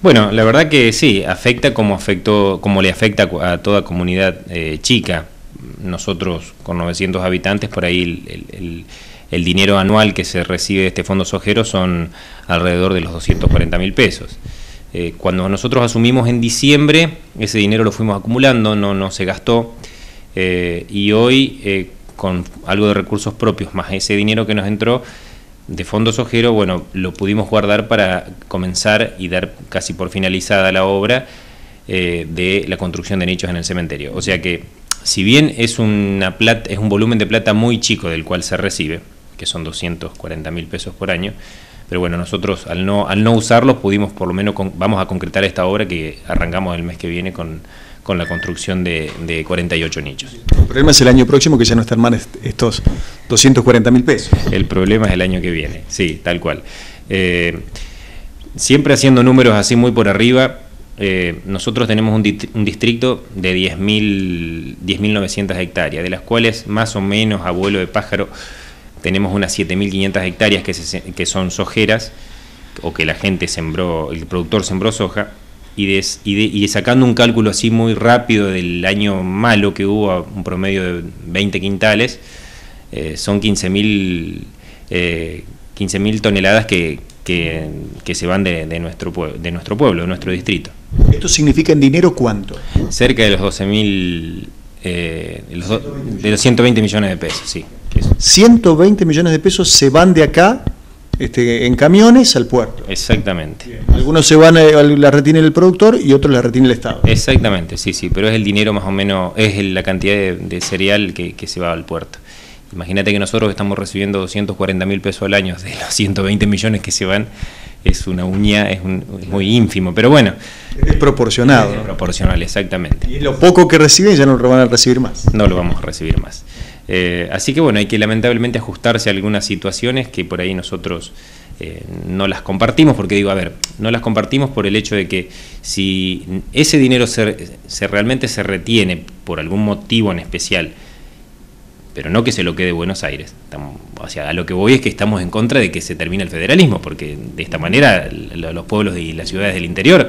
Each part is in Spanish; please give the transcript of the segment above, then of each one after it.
Bueno, la verdad que sí, afecta como afectó, como le afecta a toda comunidad eh, chica. Nosotros con 900 habitantes, por ahí el, dinero anual que se recibe de este fondo sojero son alrededor de los 240 mil pesos. Eh, cuando nosotros asumimos en diciembre, ese dinero lo fuimos acumulando, no, no se gastó, eh, y hoy con algo de recursos propios más ese dinero que nos entró, de fondo sojero, bueno, lo pudimos guardar para comenzar y dar casi por finalizada la obra eh, de la construcción de nichos en el cementerio. O sea que, si bien es, una plata, es un volumen de plata muy chico del cual se recibe, que son 240 mil pesos por año, pero bueno, nosotros al no, al no usarlos pudimos por lo menos, vamos a concretar esta obra que arrancamos el mes que viene con con la construcción de, 48 nichos. El problema es el año próximo que ya no están más estos 240 mil pesos. El problema es el año que viene, sí, tal cual. Eh, siempre haciendo números así muy por arriba, eh, nosotros tenemos un, distrito de 10.900 hectáreas, de las cuales más o menos a vuelo de pájaro tenemos unas 7.500 hectáreas que, que son sojeras o que la gente sembró, el productor sembró soja, y, sacando un cálculo así muy rápido del año malo que hubo, un promedio de 20 quintales, eh, son 15.000 eh, toneladas que, se van de, nuestro de nuestro pueblo, de nuestro distrito. ¿Esto significa en dinero cuánto? Cerca de los 12.000, eh, de los 120 millones de pesos, sí. 120 millones de pesos se van de acá este, en camiones al puerto. Exactamente. Algunos se van, a, la retiene el productor y otros la retiene el Estado. Exactamente, sí, sí, pero es el dinero más o menos, es la cantidad de, cereal que, se va al puerto. Imagínate que nosotros estamos recibiendo 240 mil pesos al año de los 120 millones que se van, es una uña, es, muy ínfimo, pero bueno. Es proporcionado. Es proporcional, exactamente. Y lo poco que reciben ya no lo van a recibir más. No lo vamos a recibir más. Eh, así que bueno, hay que lamentablemente ajustarse a algunas situaciones que por ahí nosotros eh, no las compartimos, porque digo, a ver, no las compartimos por el hecho de que si ese dinero se, realmente se retiene por algún motivo en especial, pero no que se lo quede Buenos Aires. o sea, a lo que voy es que estamos en contra de que se termine el federalismo, porque de esta manera los pueblos y las ciudades del interior,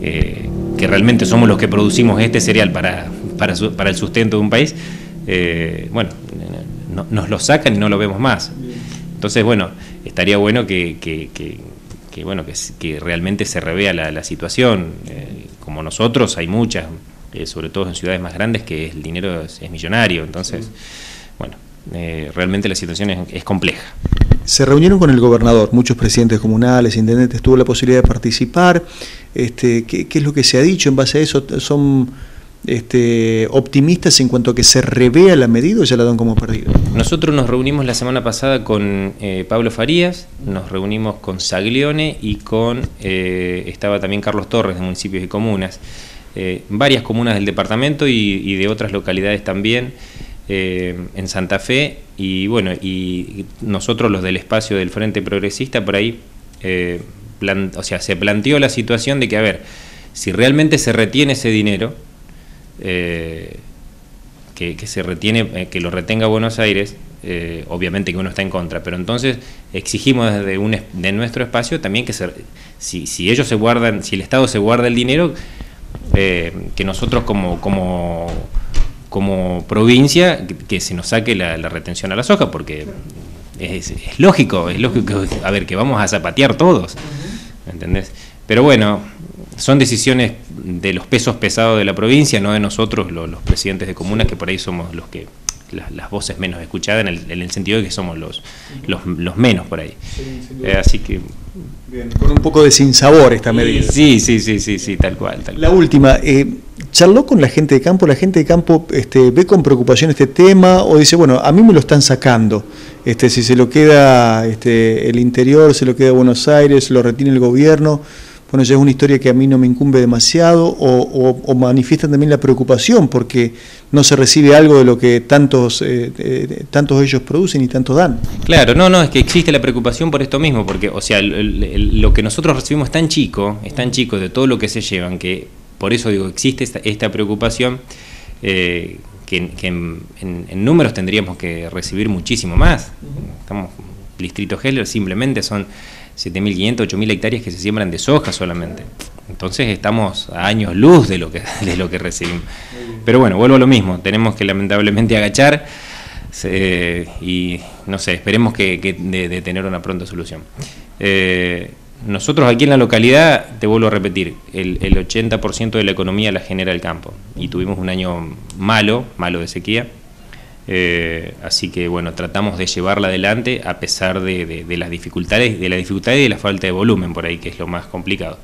eh, que realmente somos los que producimos este cereal para, para, el sustento de un país, eh, bueno, nos lo sacan y no lo vemos más. Entonces, bueno, estaría bueno que, que, bueno, que, realmente se revea la, situación. Eh, como nosotros, hay muchas, sobre todo en ciudades más grandes, que el dinero es, millonario. Entonces, bueno, realmente la situación es, compleja. Se reunieron con el gobernador, muchos presidentes comunales, intendentes, tuvo la posibilidad de participar. Este, ¿qué, ¿Qué es lo que se ha dicho en base a eso? ¿Son este, optimistas en cuanto a que se revea la medida o ya la dan como perdida? Nosotros nos reunimos la semana pasada con eh, Pablo Farías, nos reunimos con Saglione y con, eh, estaba también Carlos Torres de municipios y comunas, eh, varias comunas del departamento y, de otras localidades también. En Santa Fe. Y bueno y nosotros los del espacio del Frente Progresista por ahí o sea se planteó la situación de que a ver si realmente se retiene ese dinero eh, que, se retiene, eh, que lo retenga Buenos Aires, eh, obviamente que uno está en contra, pero entonces exigimos desde un, de nuestro espacio también que se, si, si, ellos se guardan, si el Estado se guarda el dinero, que nosotros como, como, como provincia, que, se nos saque la, retención a la soja, porque es, es, lógico, es lógico, a ver, que vamos a zapatear todos, ¿entendés? Pero bueno, son decisiones de los pesos pesados de la provincia, no de nosotros, los, presidentes de comunas, que por ahí somos los que las, voces menos escuchadas en el, sentido de que somos los, los, menos por ahí. Eh, así que... Bien, con un poco de sinsabor esta medida. Sí, sí, sí, sí, sí, tal cual. la última, eh, ¿charló con la gente de campo? ¿La gente de campo este, ve con preocupación este tema o dice, bueno, a mí me lo están sacando? Este, si se lo queda este, el interior, se lo queda Buenos Aires, lo retiene el gobierno bueno, ya es una historia que a mí no me incumbe demasiado o, manifiestan también la preocupación porque no se recibe algo de lo que tantos, eh, eh, tantos ellos producen y tanto dan. Claro, no, no, es que existe la preocupación por esto mismo, porque, o sea, lo que nosotros recibimos es tan chico, es tan chico de todo lo que se llevan, que por eso digo, existe esta, preocupación. Eh, que, en, números tendríamos que recibir muchísimo más. Estamos, Distrito Heller simplemente son 7.500, 8.000 hectáreas que se siembran de soja solamente. Entonces estamos a años luz de lo que, de lo que recibimos. Pero bueno, vuelvo a lo mismo, tenemos que lamentablemente agachar y no sé, esperemos que, de, tener una pronta solución. Eh, nosotros aquí en la localidad, te vuelvo a repetir, el, 80% de la economía la genera el campo y tuvimos un año malo, malo de sequía. Eh, así que bueno, tratamos de llevarla adelante a pesar de, de las dificultades, de la dificultad y de la falta de volumen por ahí, que es lo más complicado.